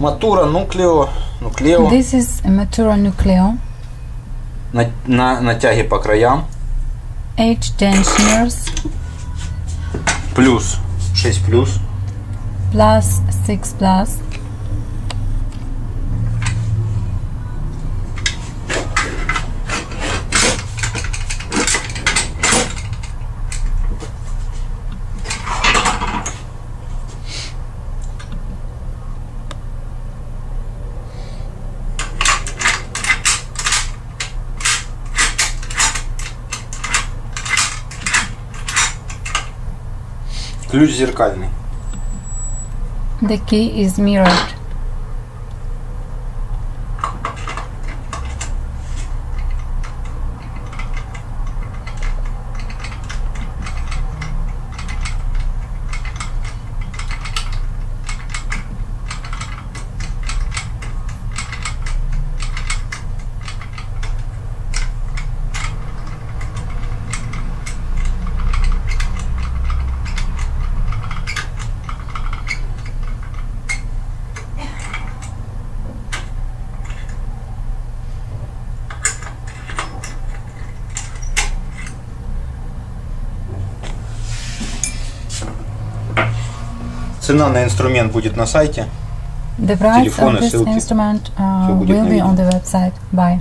Mottura Nucleo. Nucleo. This is a Mottura Nucleo. На, на, натяги по краям. 8 tensioners. Плюс 6 плюс. Plus 6 plus. Ключ зеркальный. The key is mirrored. Цена на инструмент будет на сайте. The price Телефоны, of this ссылки. instrument uh, will be on the website. Bye.